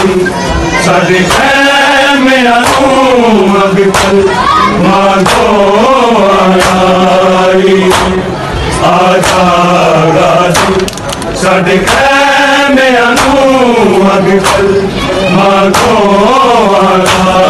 ਸਾਡੇ ਖੈ ਮੇਰਾ ਨੂੰ ਅਗਤਲ ਮਾਧੋ ਆਈ ਆਜਾ ਸਾਡੇ ਖੈ ਮੇਰਾ ਨੂੰ ਅਗਤਲ ਮਾਧੋ ਆਈ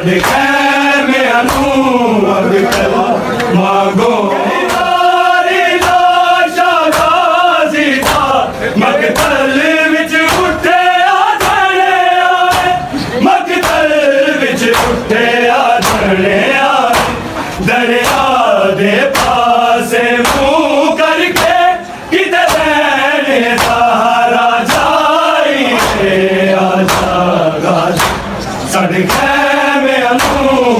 वड खैर में अनु आ धड़े आवे मकतल विच